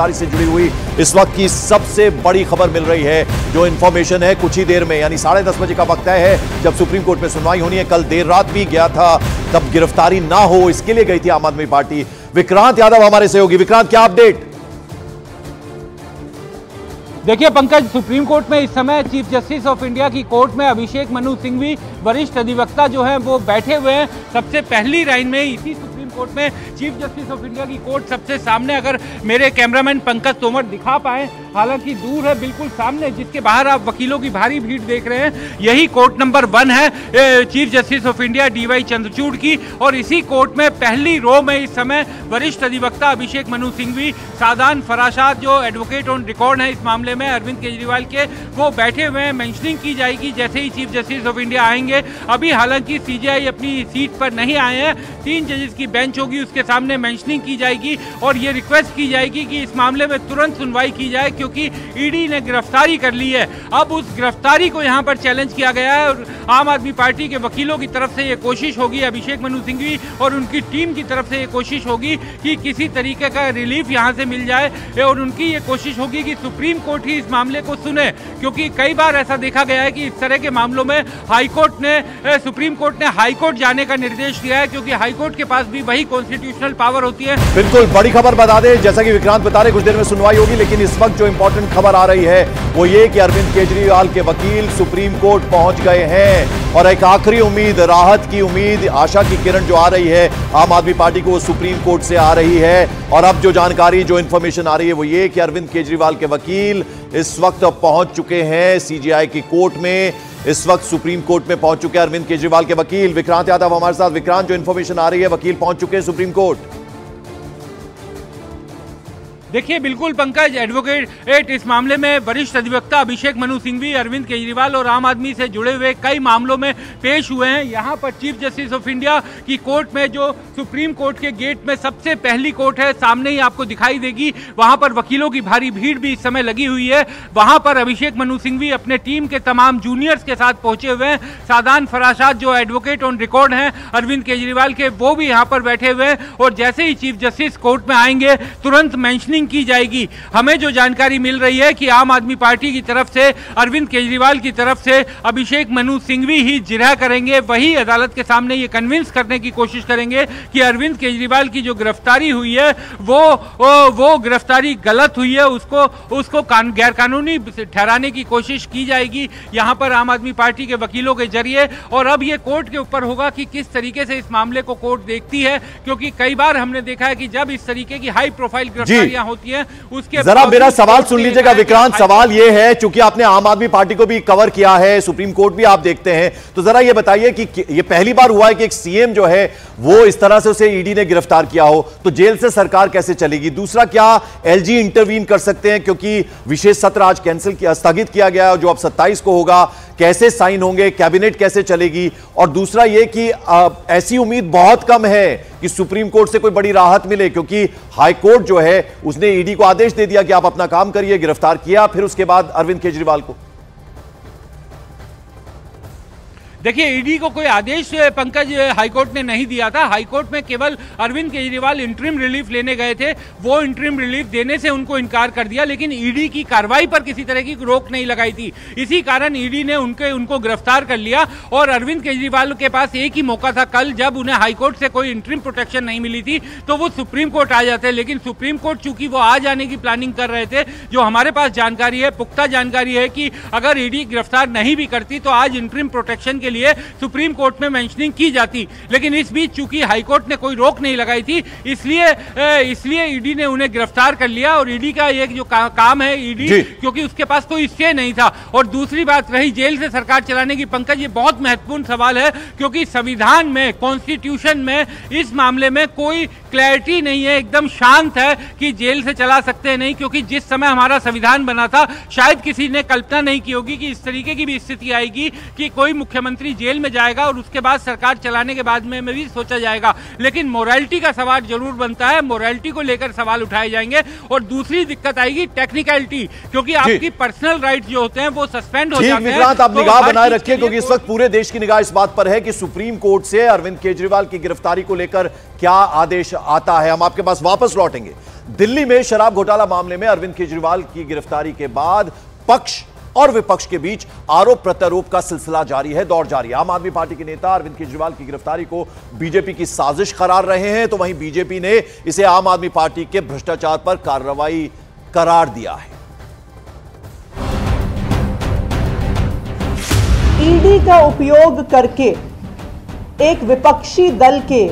गिरफ्तारी से जुड़ी हुई इस वक्त की सबसे बड़ी खबर मिल रही है, जो इंफॉर्मेशन है कुछ ही देर में, यानी साढ़े दस बजे का वक्त है, जब सुप्रीम कोर्ट में सुनवाई होनी है। कल देर रात भी गया था, तब गिरफ्तारी ना हो, इसके लिए गई थी आम आदमी पार्टी। विक्रांत यादव हमारे सहयोगी। विक्रांत, क्या अपडेट देखिए पंकज, सुप्रीम कोर्ट में इस समय चीफ जस्टिस ऑफ़ इंडिया की कोर्ट में अभिषेक मनु सिंघवी, वरिष्ठ अधिवक्ता जो हैं, वो बैठे हुए हैं। सबसे पहली लाइन में इसी कोर्ट में चीफ जस्टिस ऑफ़ इंडिया की कोर्ट सबसे सामने, अगर मेरे कैमरामैन पंकज तोमर दिखा पाए। हालाँकि दूर है, बिल्कुल सामने, जिसके बाहर आप वकीलों की भारी भीड़ देख रहे हैं। यही कोर्ट नंबर वन है chief justice of India DY Chandrachud की। और इसी कोर्ट में पहली रो में इस समय वरिष्ठ अधिवक्ता अभिषेक मनु सिंघवी सादान फराशात जो एडवोकेट ऑन रिकॉर्ड है इस मामले में, अरविंद केजरीवाल के, वो बैठे हुए हैं। मैंशनिंग की जाएगी, जैसे ही चीफ जस्टिस ऑफ़ इंडिया आएँगे। अभी हालाँकि सीजीआई अपनी सीट पर नहीं आए हैं। तीन जजेस की बेंच होगी, उसके सामने मैंशनिंग की जाएगी और ये रिक्वेस्ट की जाएगी कि इस मामले में तुरंत सुनवाई की जाए क्योंकि ईडी ने गिरफ्तारी कर ली है। अब उस गिरफ्तारी को यहाँ पर चैलेंज किया गया है और आम आदमी पार्टी के वकीलों की तरफ़ से ये कोशिश होगी, अभिषेक मनु सिंघवी और उनकी टीम की तरफ़ से ये कोशिश होगी कि किसी तरीके का रिलीफ यहाँ से मिल जाए और उनकी ये कोशिश होगी कि सुप्रीम कोर्ट ही इस मामले को सुने, क्योंकि कई बार ऐसा देखा गया है कि इस तरह के मामलों में हाईकोर्ट ने सुप्रीम कोर्ट ने हाईकोर्ट जाने का निर्देश दिया है, क्योंकि हाईकोर्ट के पास भी वही कॉन्स्टिट्यूशनल पावर होती है। बिल्कुल, बड़ी खबर बता दें, जैसा कि विक्रांत बता रहे, कुछ देर में सुनवाई होगी, लेकिन इस वक्त जो इंपॉर्टेंट खबर आ रही है, वो ये कि अरविंद केजरीवाल के वकील सुप्रीम कोर्ट पहुँच गए हैं। और एक आखिरी उम्मीद, राहत की उम्मीद, आशा की किरण जो आ रही है, आम आदमी पार्टी को सुप्रीम कोर्ट से आ रही है। और अब जो जानकारी, जो इंफॉर्मेशन आ रही है, वो ये कि अरविंद केजरीवाल के वकील इस वक्त पहुँच चुके हैं सीजीआई की कोर्ट में। इस वक्त सुप्रीम कोर्ट में पहुँच चुके हैं अरविंद केजरीवाल के वकील। विक्रांत यादव हमारे साथ। विक्रांत, जो इन्फॉर्मेशन आ रही है, वकील पहुँच चुके हैं सुप्रीम कोर्ट। देखिए, बिल्कुल पंकज एडवोकेट एट इस मामले में वरिष्ठ अधिवक्ता अभिषेक मनु सिंघवी, अरविंद केजरीवाल और आम आदमी से जुड़े हुए कई मामलों में पेश हुए हैं। यहाँ पर चीफ जस्टिस ऑफ़ इंडिया की कोर्ट में, जो सुप्रीम कोर्ट के गेट में सबसे पहली कोर्ट है, सामने ही आपको दिखाई देगी। वहाँ पर वकीलों की भारी भीड़ भी इस समय लगी हुई है। वहाँ पर अभिषेक मनु सिंघवी अपने टीम के तमाम जूनियर्स के साथ पहुँचे हुए हैं। सादान फराशात जो एडवोकेट ऑन रिकॉर्ड हैं, अरविंद केजरीवाल के, वो भी यहाँ पर बैठे हुए हैं। और जैसे ही चीफ जस्टिस कोर्ट में आएँगे, तुरंत मैंशनिंग काउंसलिंग की जाएगी। हमें जो जानकारी मिल रही है कि आम आदमी पार्टी की तरफ़ से अरविंद केजरीवाल की तरफ़ से अभिषेक मनु सिंघवी ही जिरह करेंगे। वही अदालत के सामने ये कन्विंस करने की कोशिश करेंगे कि अरविंद केजरीवाल की जो गिरफ्तारी हुई है वो वो गिरफ्तारी गलत हुई है उसको उसको गैर कानूनी ठहराने की कोशिश की जाएगी। यहाँ पर आम आदमी पार्टी के वकीलों के ज़रिए और अब ये कोर्ट के ऊपर होगा कि किस तरीके से इस मामले को कोर्ट देखती है क्योंकि कई बार हमने देखा है कि जब इस तरीके की हाई प्रोफ़ाइल गिरफ्तारियाँ होती हैं। उसके जरा मेरा सवाल सुन लीजिएगा विक्रांत सवाल ये है चूँकि आपने आम आदमी पार्टी को भी कवर किया है सुप्रीम कोर्ट भी आप देखते हैं तो जरा ये बताइए कि ये पहली बार हुआ है कि एक सीएम जो है वो इस तरह से उसे ईडी ने गिरफ़्तार किया हो तो जेल से सरकार कैसे चलेगी? दूसरा क्या एलजी इंटरवीन कर सकते हैं क्योंकि विशेष सत्र आज कैंसिल किया स्थगित किया गया जो अब सत्ताईस को होगा कैसे साइन होंगे कैबिनेट कैसे चलेगी? और दूसरा यह कि आ, ऐसी उम्मीद बहुत कम है कि सुप्रीम कोर्ट से कोई बड़ी राहत मिले क्योंकि हाई कोर्ट जो है उसने ईडी को आदेश दे दिया कि आप अपना काम करिए, गिरफ़्तार किया, फिर उसके बाद अरविंद केजरीवाल को। देखिए ईडी को कोई आदेश पंकज हाईकोर्ट ने नहीं दिया था। हाईकोर्ट में केवल अरविंद केजरीवाल इंट्रीम रिलीफ लेने गए थे। वो इंट्रीम रिलीफ देने से उनको इनकार कर दिया, लेकिन ईडी की कार्रवाई पर किसी तरह की रोक नहीं लगाई थी। इसी कारण ईडी ने उनके, उनको गिरफ़्तार कर लिया और अरविंद केजरीवाल के पास एक ही मौका था। कल जब उन्हें हाईकोर्ट से कोई इंट्रीम प्रोटेक्शन नहीं मिली थी तो वो सुप्रीम कोर्ट आ जाते। लेकिन सुप्रीम कोर्ट, चूँकि वो आ जाने की प्लानिंग कर रहे थे, जो हमारे पास जानकारी है, पुख्ता जानकारी है कि अगर ईडी गिरफ़्तार नहीं भी करती तो आज इंट्रीम प्रोटेक्शन के लिए सुप्रीम कोर्ट में मेंशनिंग की जाती। लेकिन इस बीच चूँकि हाईकोर्ट ने कोई रोक नहीं लगाई थी इसलिए इसलिए ईडी ने उन्हें गिरफ़्तार कर लिया और ईडी का एक जो का, काम है ईडी क्योंकि उसके पास कोई स्टे नहीं था। और दूसरी बात रही जेल से सरकार चलाने की पंकज ये बहुत महत्वपूर्ण सवाल है क्योंकि संविधान में कॉन्स्टिट्यूशन में इस मामले में कोई क्लैरिटी नहीं है एकदम शांत है कि जेल से चला सकते हैं नहीं क्योंकि जिस समय हमारा संविधान बना था शायद किसी ने कल्पना नहीं की होगी कि इस तरीके की भी स्थिति आएगी कि कोई मुख्यमंत्री मुख्यमंत्री जेल में जाएगा और उसके बाद सरकार चलाने के बाद में, में भी सोचा जाएगा। लेकिन मोरालिटी का सवाल ज़रूर बनता है। मोरालिटी को लेकर सवाल उठाए जाएँगे और दूसरी दिक्कत आएगी टेक्निकलिटी क्योंकि आपकी पर्सनल राइट जो होते हैं वो सस्पेंड हो जाते हैं। आप तो निगाह बनाए रखिए क्योंकि इस वक्त पूरे देश की निगाह इस बात पर है कि सुप्रीम कोर्ट से अरविंद केजरीवाल की गिरफ्तारी को लेकर क्या आदेश आता है। हम आपके पास वापस लौटेंगे। दिल्ली में शराब घोटाला मामले में अरविंद केजरीवाल की गिरफ्तारी के बाद पक्ष और विपक्ष के बीच आरोप प्रत्यारोप का सिलसिला जारी है, दौर जारी आम आदमी पार्टी के नेता अरविंद केजरीवाल की गिरफ्तारी को बीजेपी की साजिश करार रहे हैं तो वहीं बीजेपी ने इसे आम आदमी पार्टी के भ्रष्टाचार पर कार्रवाई करार दिया है। ईडी का उपयोग करके एक विपक्षी दल के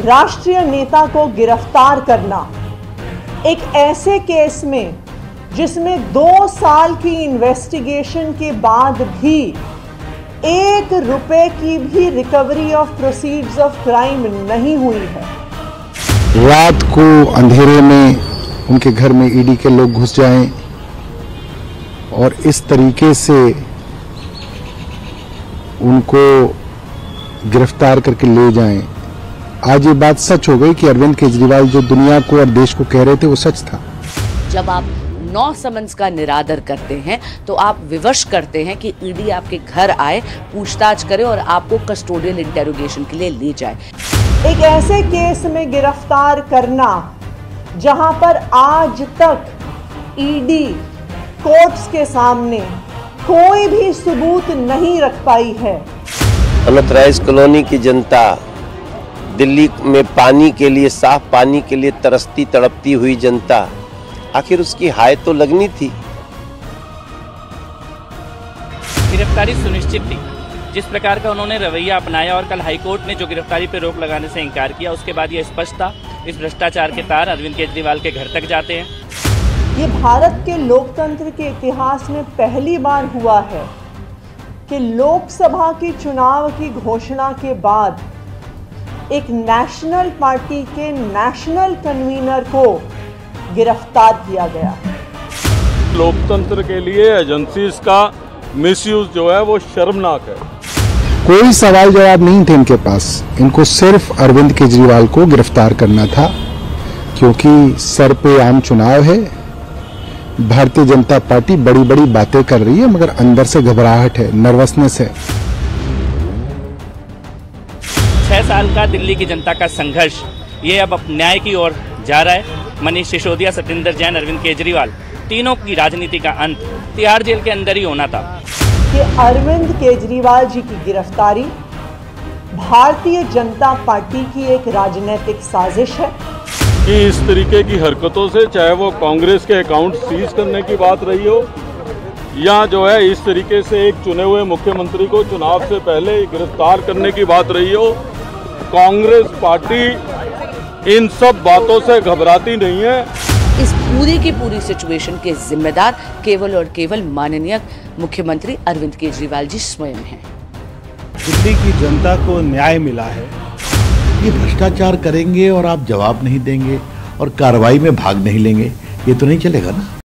राष्ट्रीय नेता को गिरफ़्तार करना, एक ऐसे केस में जिसमें दो साल की इन्वेस्टिगेशन के बाद भी एक रुपए की भी recovery of proceeds of crime नहीं हुई है। रात को अंधेरे में उनके घर में ईडी के लोग घुस जाएँ और इस तरीके से उनको गिरफ़्तार करके ले जाएँ। आज ये बात सच हो गई कि अरविंद केजरीवाल जो दुनिया को और देश को कह रहे थे वो सच था। जब आप नौ समन्स का निरादर करते हैं तो आप विवश करते हैं कि ईडी आपके घर आए पूछताछ करे और आपको कस्टोडियल इंटेरोगेशन के लिए ले जाए। एक ऐसे केस में गिरफ़्तार करना जहाँ पर आज तक ईडी कोर्ट्स के सामने कोई भी सबूत नहीं रख पाई है। अनथराइज कॉलोनी की जनता दिल्ली में पानी के लिए साफ़ पानी के लिए तरसती तड़पती हुई जनता आखिर उसकी हाय तो लगनी थी। गिरफ्तारी सुनिश्चित थी। जिस प्रकार का उन्होंने रवैया अपनाया और कल हाईकोर्ट ने जो गिरफ्तारी पर रोक लगाने से इनकार किया उसके बाद यह स्पष्ट था इस भ्रष्टाचार के तार अरविंद केजरीवाल के घर तक जाते हैं। ये भारत के लोकतंत्र के इतिहास में पहली बार हुआ है कि लोकसभा की चुनाव की घोषणा के बाद एक नेशनल पार्टी के नेशनल कन्वीनर को गिरफ़्तार किया गया। लोकतंत्र के लिए एजेंसीज का मिसयूज जो है वो शर्मनाक है। कोई सवाल जवाब नहीं थे इनके पास। इनको सिर्फ़ अरविंद केजरीवाल को गिरफ़्तार करना था क्योंकि सर पे आम चुनाव है। भारतीय जनता पार्टी बड़ी बड़ी बातें कर रही है मगर अंदर से घबराहट है नर्वसनेस है। छह साल का दिल्ली की जनता का संघर्ष ये अब न्याय की ओर जा रहा है। मनीष सिसोदिया सत्येंद्र जैन अरविंद केजरीवाल तीनों की राजनीति का अंत तिहाड़ जेल के अंदर ही होना था। कि अरविंद केजरीवाल जी की गिरफ्तारी भारतीय जनता पार्टी की एक राजनीतिक साजिश है। कि इस तरीके की हरकतों से चाहे वो कांग्रेस के अकाउंट सीज करने की बात रही हो या जो है इस तरीके से एक चुने हुए मुख्यमंत्री को चुनाव से पहले गिरफ़्तार करने की बात रही हो कांग्रेस पार्टी इन सब बातों से घबराती नहीं है। इस पूरी की पूरी सिचुएशन के जिम्मेदार केवल और केवल माननीय मुख्यमंत्री अरविंद केजरीवाल जी स्वयं हैं। दिल्ली की जनता को न्याय मिला है। ये भ्रष्टाचार करेंगे और आप जवाब नहीं देंगे और कार्रवाई में भाग नहीं लेंगे। ये तो नहीं चलेगा ना?